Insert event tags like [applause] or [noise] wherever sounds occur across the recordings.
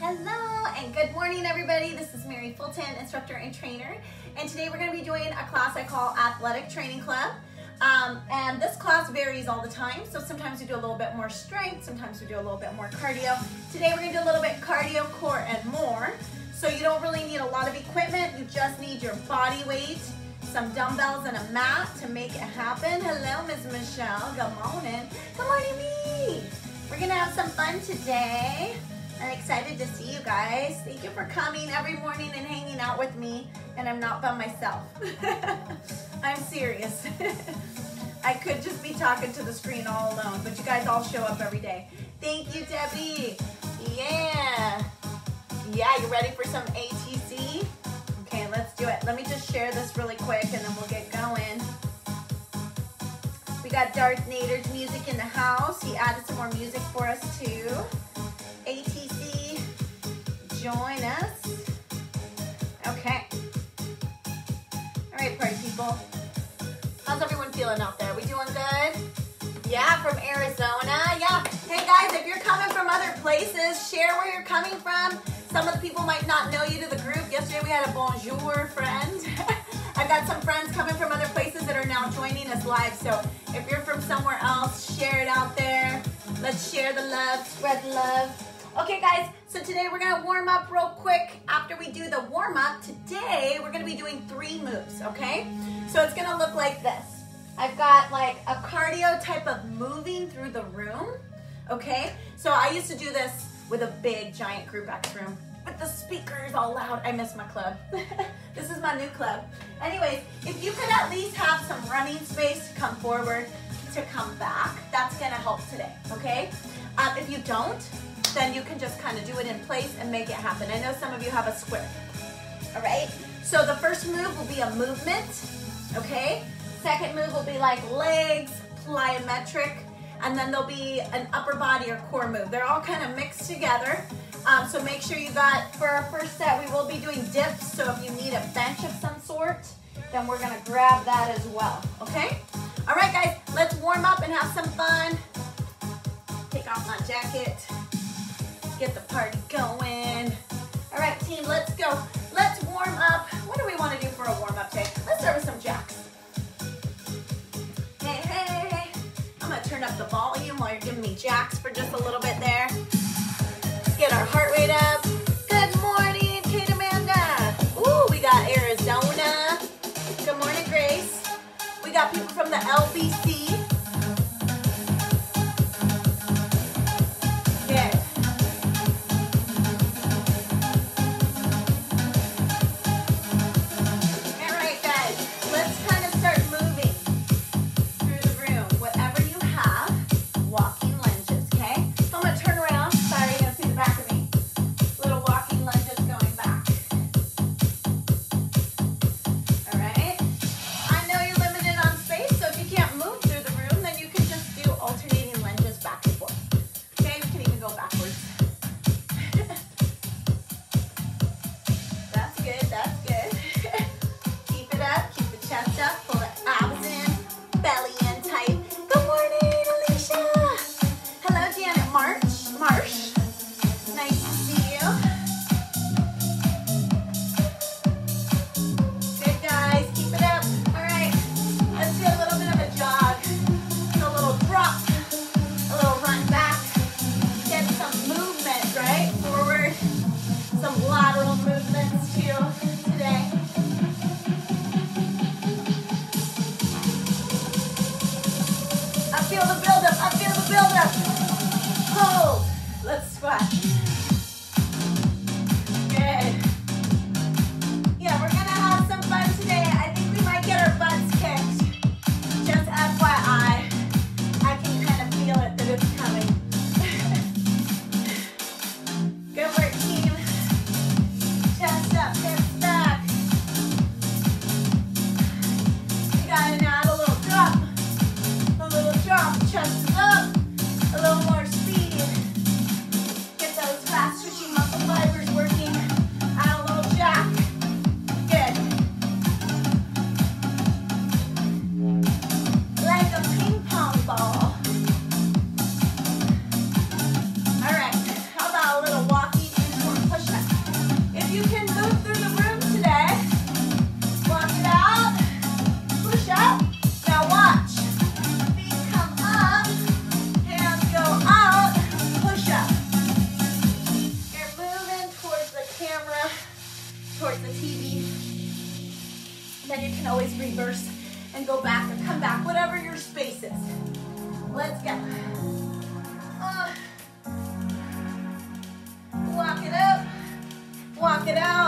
Hello and good morning everybody. This is Mary Fulton, instructor and trainer. And today we're gonna to be doing a class I call Athletic Training Club. Um, and this class varies all the time. So sometimes we do a little bit more strength, sometimes we do a little bit more cardio. Today we're gonna do a little bit cardio, core, and more. So you don't really need a lot of equipment. You just need your body weight, some dumbbells and a mat to make it happen. Hello, Ms. Michelle. Good morning. Good morning, me. We're gonna have some fun today. I'm excited to see you guys. Thank you for coming every morning and hanging out with me. And I'm not by myself. [laughs] I'm serious. [laughs] I could just be talking to the screen all alone, but you guys all show up every day. Thank you, Debbie. Yeah. Yeah, you ready for some ATC? Okay, let's do it. Let me just share this really quick and then we'll get going. We got Darth Nader's music in the house. He added some more music for us too. ATC, join us. Okay. All right, party people. How's everyone feeling out there? We doing good? Yeah, from Arizona. Yeah. Hey guys, if you're coming from other places, share where you're coming from. Some of the people might not know you to the group. Yesterday we had a bonjour friend. [laughs] I've got some friends coming from other places that are now joining us live. So if you're from somewhere else, share it out there. Let's share the love, spread the love. Okay guys, so today we're gonna warm up real quick. After we do the warm up, today we're gonna be doing three moves, okay? So it's gonna look like this. I've got like a cardio type of moving through the room, okay? So I used to do this with a big giant group X room with the speakers all loud. I miss my club. [laughs] this is my new club. Anyways, if you could at least have some running space to come forward, to come back, that's gonna help today, okay? Um, if you don't, then you can just kind of do it in place and make it happen. I know some of you have a square. All right, so the first move will be a movement, okay? Second move will be like legs, plyometric, and then there'll be an upper body or core move. They're all kind of mixed together. Um, so make sure you got, for our first set, we will be doing dips. So if you need a bench of some sort, then we're gonna grab that as well, okay? All right, guys, let's warm up and have some fun. Take off my jacket get the party going. All right, team, let's go. Let's warm up. What do we want to do for a warm up today? Let's start with some jacks. Hey, hey, hey. I'm gonna turn up the volume while you're giving me jacks for just a little bit there. Let's get our heart rate up. Good morning, Kate Amanda. Ooh, we got Arizona. Good morning, Grace. We got people from the LBC.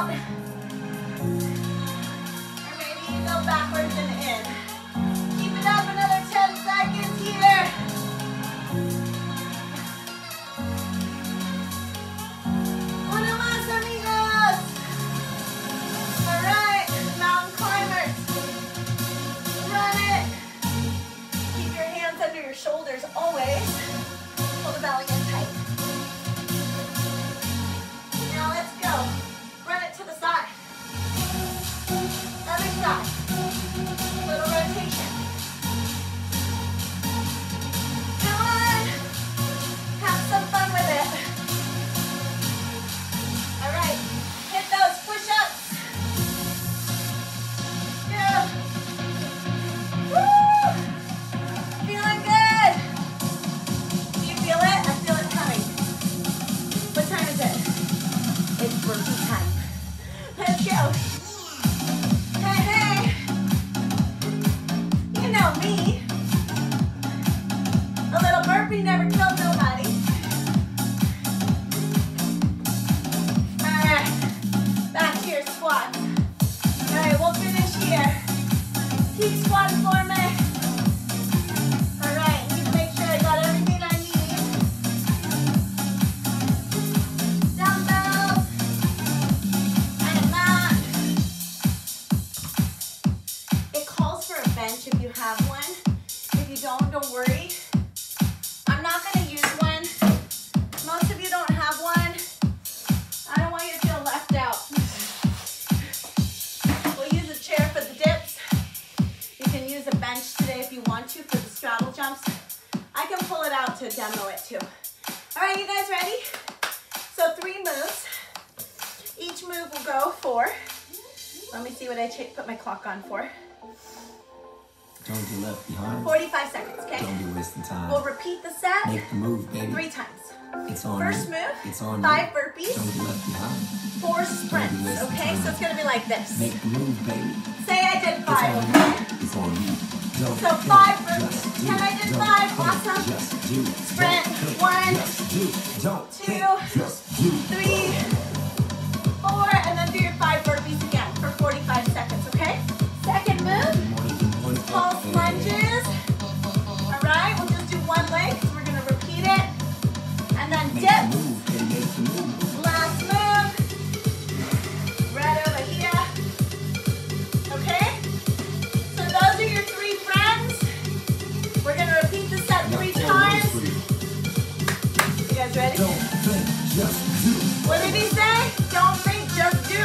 嗯。Bench today if you want to for the straddle jumps. I can pull it out to demo it too. All right, you guys ready? So three moves. Each move will go for, let me see what I put my clock on for. Don't be left behind. 45 seconds, okay? Don't be wasting time. We'll repeat the set Make the move, baby. three times. It's on First you. move, It's on five you. burpees, Don't be left behind. four sprints, okay? So it's gonna be like this. Make the move, baby. Say I did It's five, on okay? you. It's on you. So five. Can I do five? Awesome. Sprint. One, Just do. Don't two, just do. three, four, and then do your five burpees again for 45 seconds, okay? Second move, pulse lunges. All right, we'll just do one leg, so we're gonna repeat it. And then Make just do. What did he say? Don't think, just do.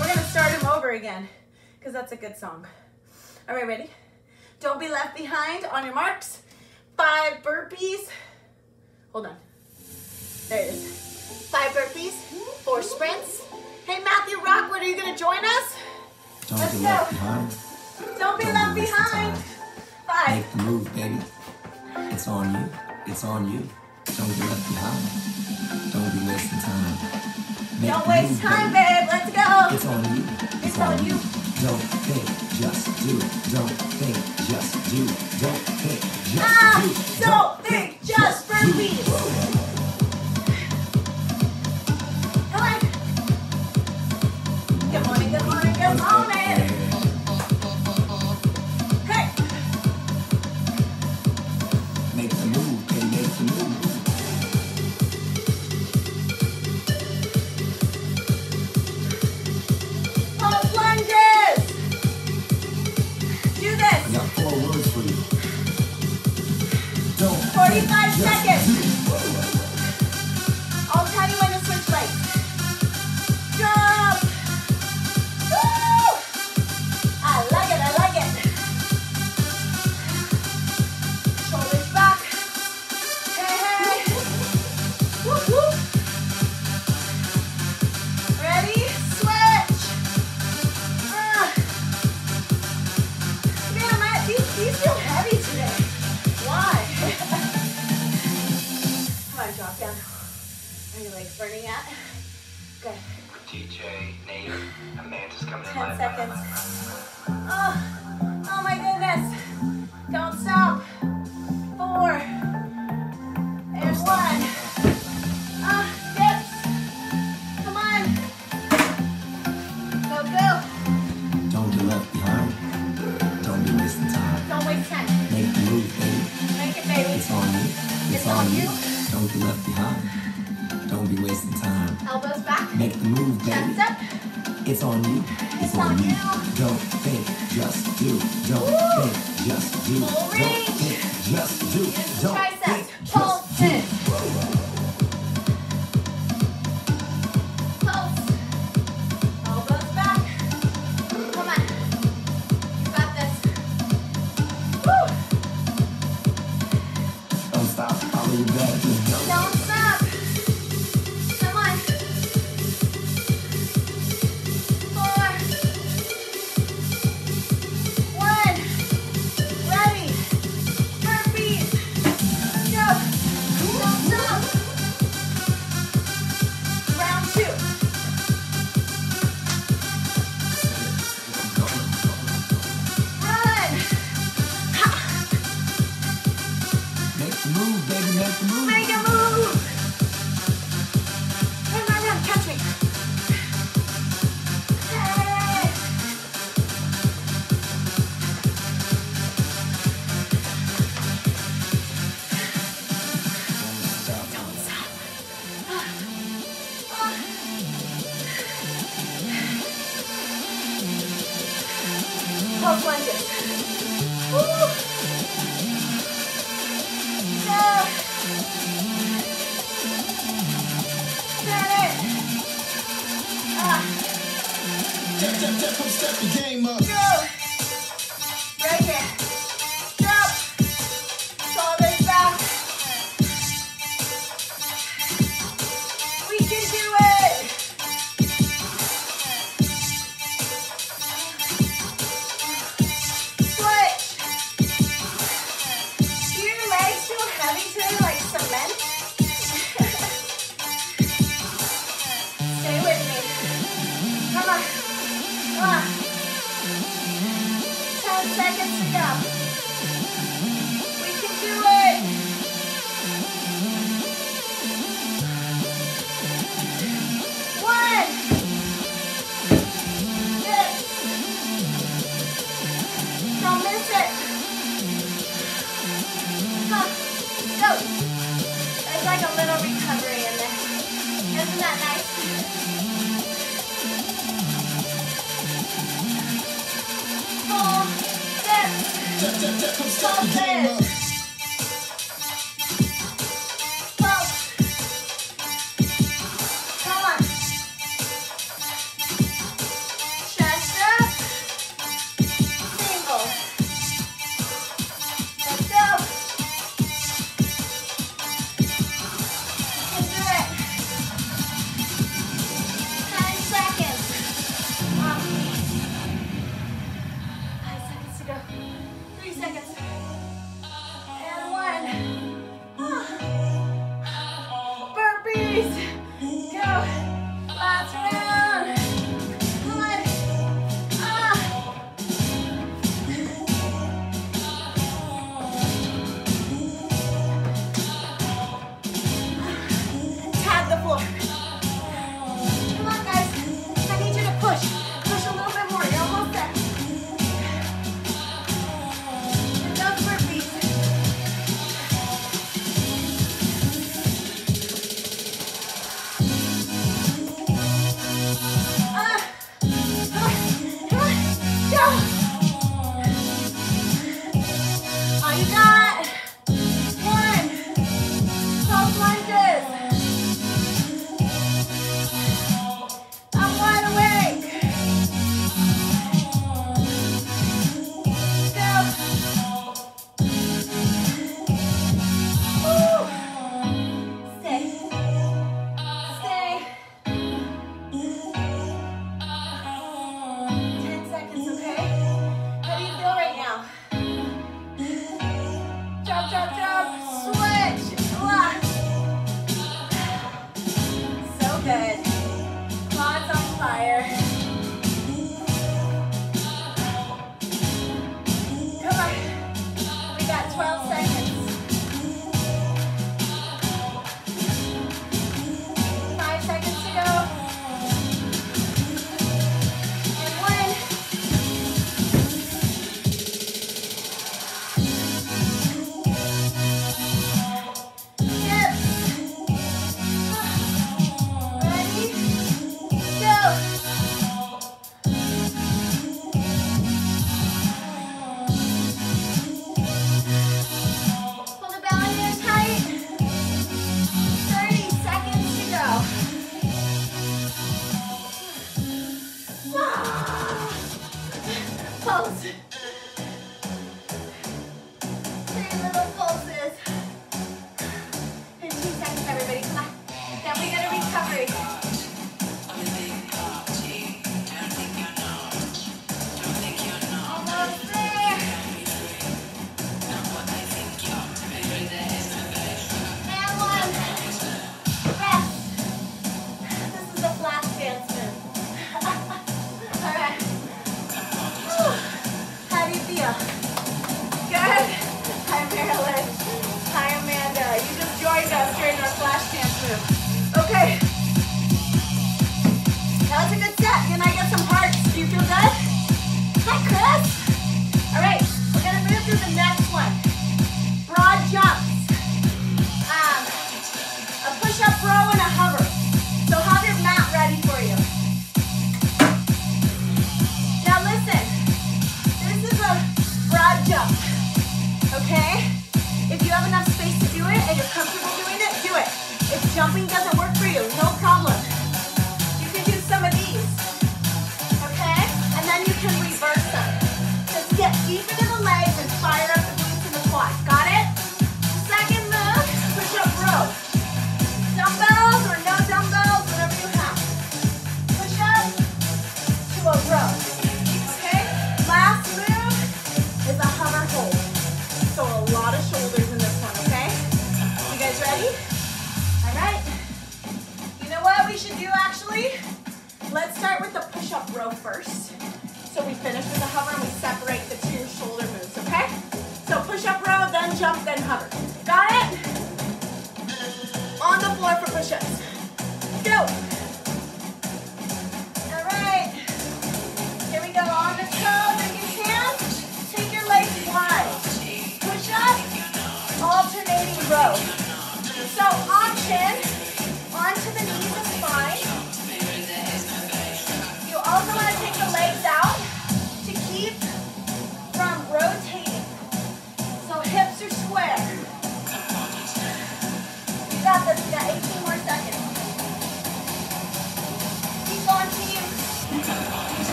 We're gonna start him over again, because that's a good song. All right, ready? Don't be left behind on your marks. Five burpees. Hold on. There it is. Five burpees, four sprints. Hey, Matthew Rockwood, are you gonna join us? Don't Let's be go. left behind. Don't be Don't left be wasting behind. Five. Make the move, baby. It's on you. It's on you. Don't be left behind. Don't be wasting time. Make Don't waste move, time, babe. Let's go. It's on you. It's on you. Don't think, just do. Don't think, just do. Don't think, just Ah, do. don't think, just do. Ten seconds to go. We can do it. One. Don't miss it. Go. There's like a little recovery in there. Isn't that nice? Stop it!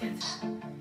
Come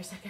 for a second.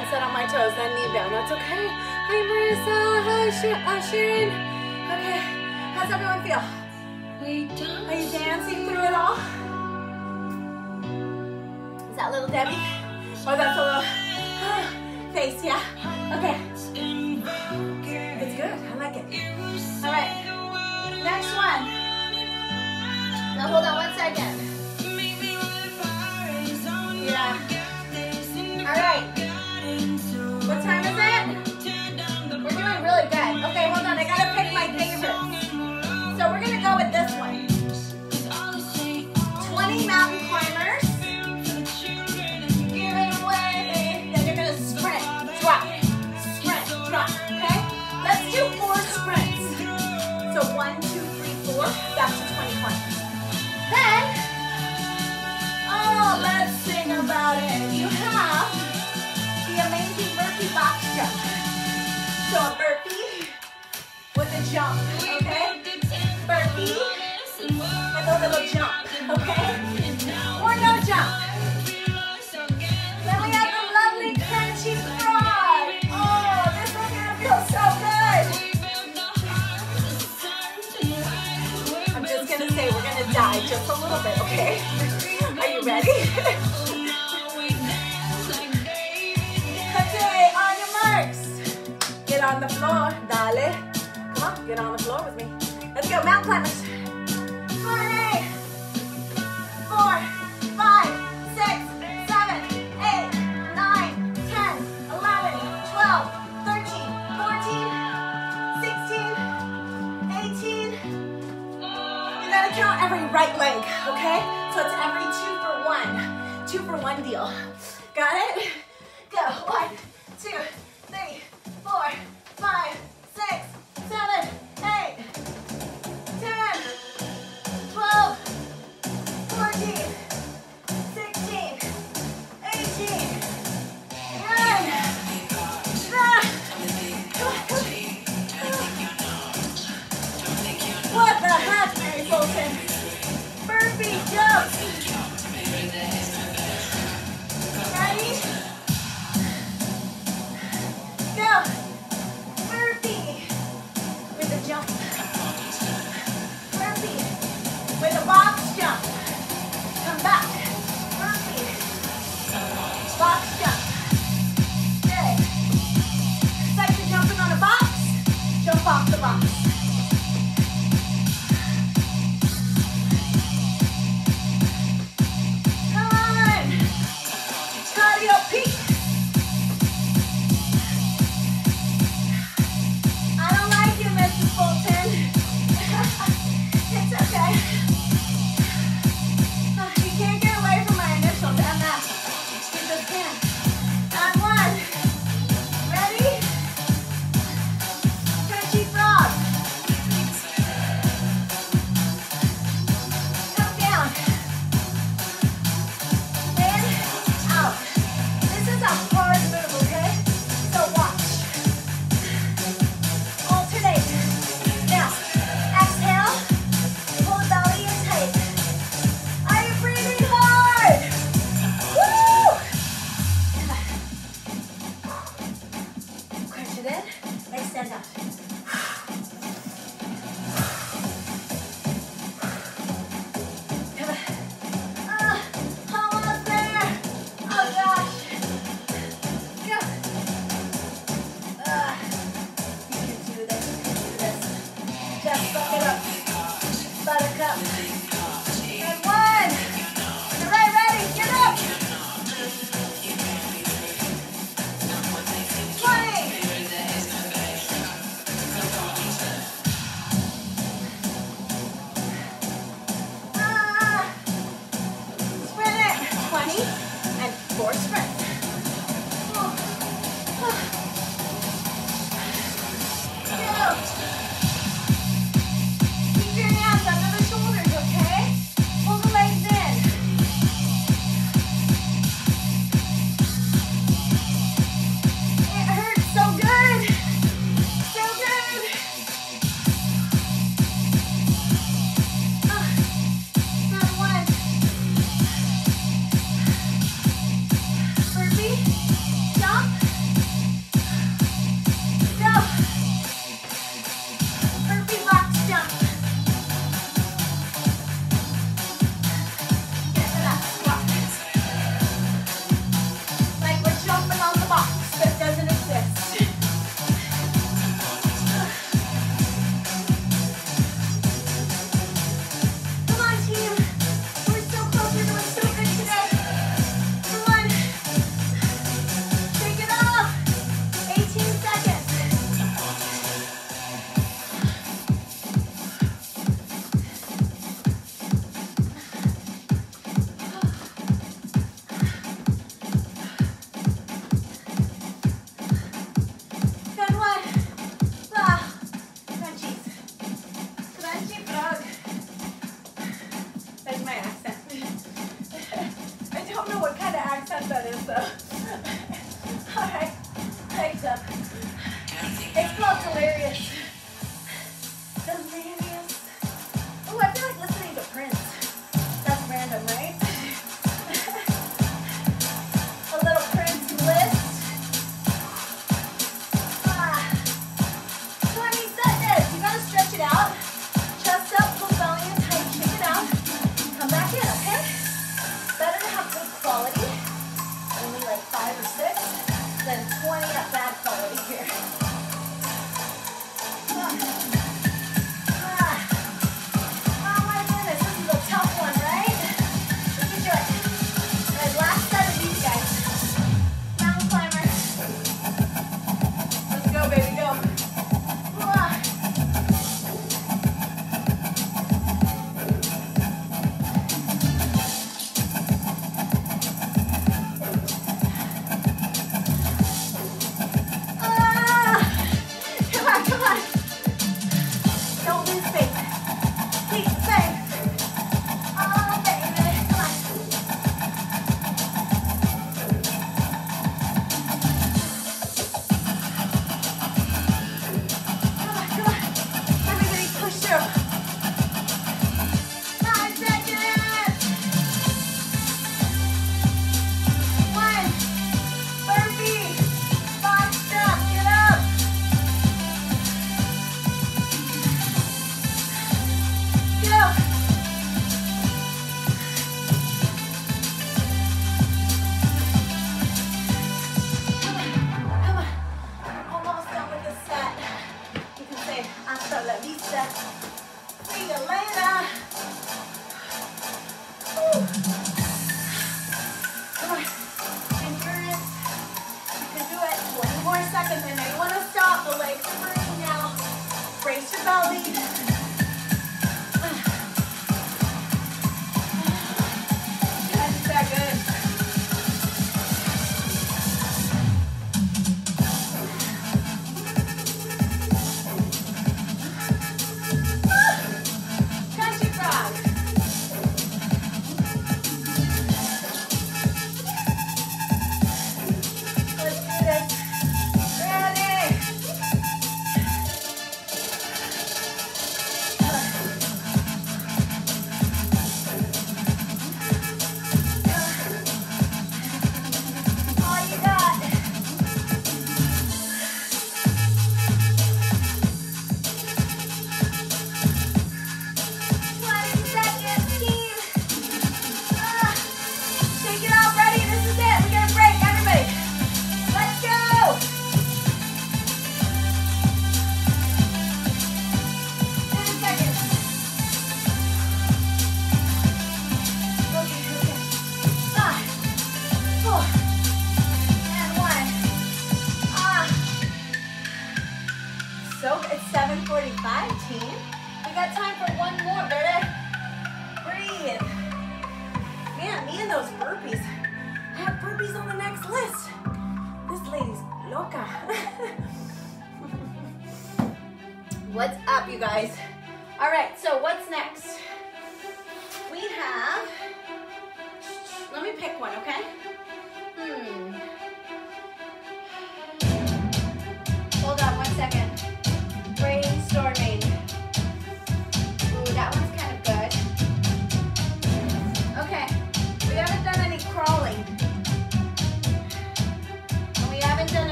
one set on my toes, then knee down. That's okay. Hi, Marissa. Hi, Sh- uh, Sharon. Okay. How's everyone feel? We dance. Are you dancing through it all? Is that little Debbie? Oh, that's a little uh, face, yeah? Okay. It's good. I like it. All right. Next one. Now hold on one second. time is it? We're doing really good. Okay, hold on. I gotta pick my favorites. So we're gonna go with this one. 20 mountain climbers. Give it away. Then you're gonna sprint, drop, sprint, drop. Okay? Let's do four sprints. So one, two, three, four. Back to 20 climbers. Then, oh, let's sing about it. You box jump. So a burpee with a jump, okay? Burpee with a little jump, okay? Or no jump. Then we have lovely frog. Oh, this gonna feel so good. I'm just gonna say we're gonna die just a little bit, okay? Are you ready? floor, dale. Come on, get on the floor with me. Let's go, mountain climbers. Three, four, five, six, seven, eight, nine, ten, eleven, twelve, thirteen, fourteen, sixteen, eighteen. You gotta count every right leg, okay? So it's every two for one, two for one deal. 아!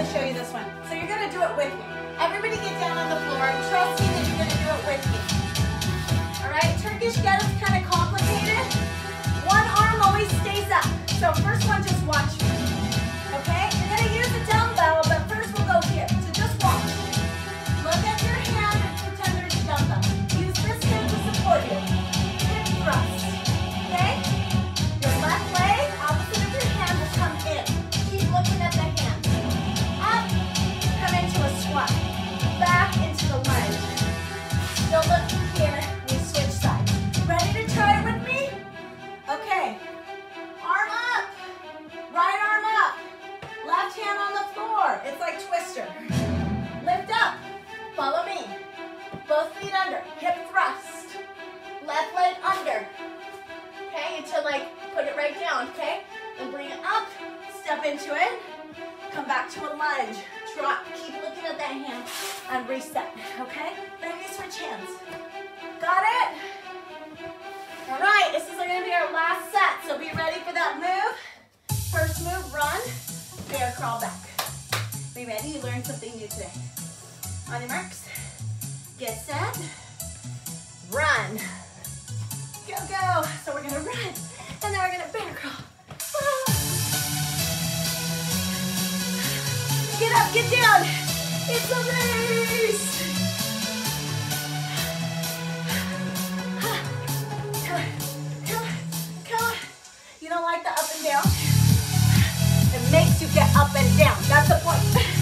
to show you this one. So you're gonna do it with me. Everybody get down on the floor. Trust me, that you're gonna do it with me. All right, Turkish get is kind of complicated. One arm always stays up. So first one every step, okay? Bend your switch hands. Got it? All right, this is gonna be our last set, so be ready for that move. First move, run, bear crawl back. Be ready, you learned something new today. On your marks, get set, run. Go, go. So we're gonna run, and then we're gonna bear crawl. Get up, get down. Come come come. You don't like the up and down? It makes you get up and down. That's the point.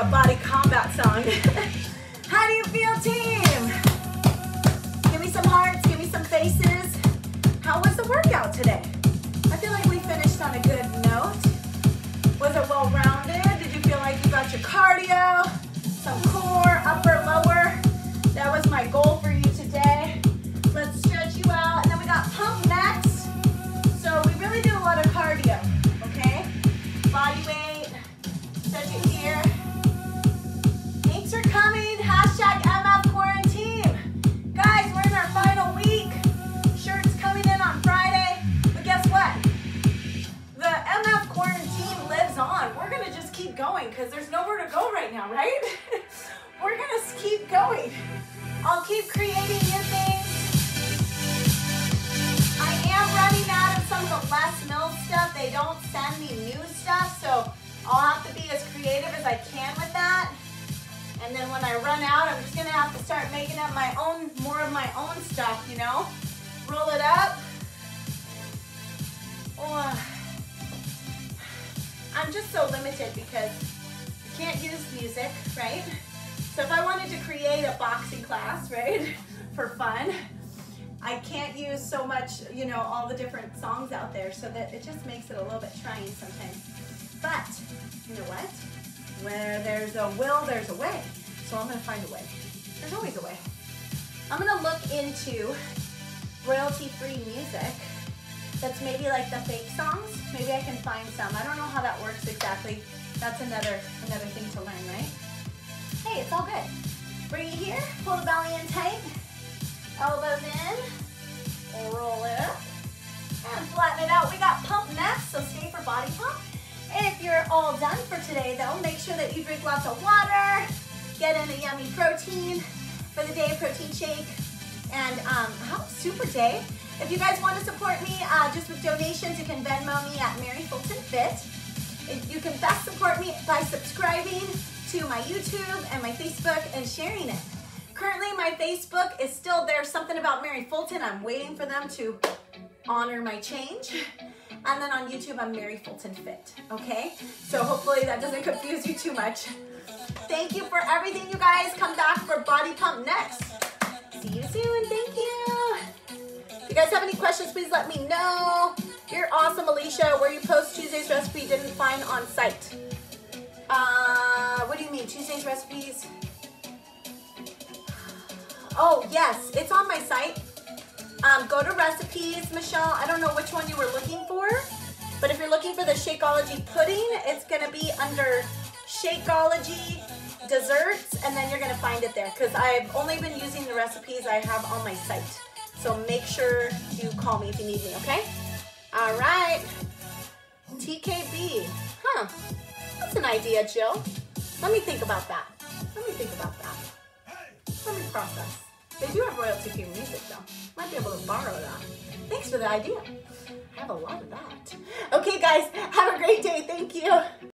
A body combat song. [laughs] How do you feel, team? Give me some hearts, give me some faces. How was the workout today? I feel like we finished on a good note. Was it well rounded? Did you feel like you got your cardio? Some core, upper, lower? That was my goal for you today. Let's stretch you out. And then we got pump next. So we really do a lot of cardio, okay? Body weight, Thanks for coming. Hashtag MF quarantine. Guys, we're in our final week. Shirts coming in on Friday. But guess what? The MF quarantine lives on. We're gonna just keep going because there's nowhere to go right now, right? [laughs] we're gonna keep going. I'll keep creating new things. I am running out of some of the Les Mills stuff. They don't send me new stuff, so I'll have to be as creative as I can with that. And then when I run out, I'm just gonna have to start making up my own, more of my own stuff, you know? Roll it up. Oh. I'm just so limited because you can't use music, right? So if I wanted to create a boxing class, right, [laughs] for fun, I can't use so much, you know, all the different songs out there so that it just makes it a little bit trying sometimes. But, you know what? Where there's a will, there's a way. So I'm gonna find a way. There's always a way. I'm gonna look into royalty-free music that's maybe like the fake songs. Maybe I can find some. I don't know how that works exactly. That's another another thing to learn, right? Hey, it's all good. Bring it here, pull the belly in tight, elbows in, roll it up, and flatten it out. We got pump next, so stay for body pump. If you're all done for today though, make sure that you drink lots of water, get in a yummy protein for the day protein shake, and um, a super day. If you guys want to support me uh, just with donations, you can Venmo me at Mary Fulton Fit. You can best support me by subscribing to my YouTube and my Facebook and sharing it. Currently, my Facebook is still there. Something about Mary Fulton. I'm waiting for them to honor my change. And then on YouTube, I'm Mary Fulton Fit. Okay? So hopefully that doesn't confuse you too much. Thank you for everything, you guys. Come back for Body Pump next. See you soon. Thank you. If you guys have any questions, please let me know. You're awesome, Alicia. Where you post Tuesday's recipe didn't find on site. Uh, what do you mean, Tuesday's recipes? Oh, yes, it's on my site. Um, go to recipes, Michelle. I don't know which one you were looking for, but if you're looking for the Shakeology pudding, it's gonna be under Shakeology desserts, and then you're gonna find it there because I've only been using the recipes I have on my site. So make sure you call me if you need me, okay? All right. TKB. Huh. That's an idea, Jill. Let me think about that. Let me think about that. Let me process. They do have royalty free music though. Might be able to borrow that. Thanks for the idea. I have a lot of that. Okay, guys, have a great day. Thank you.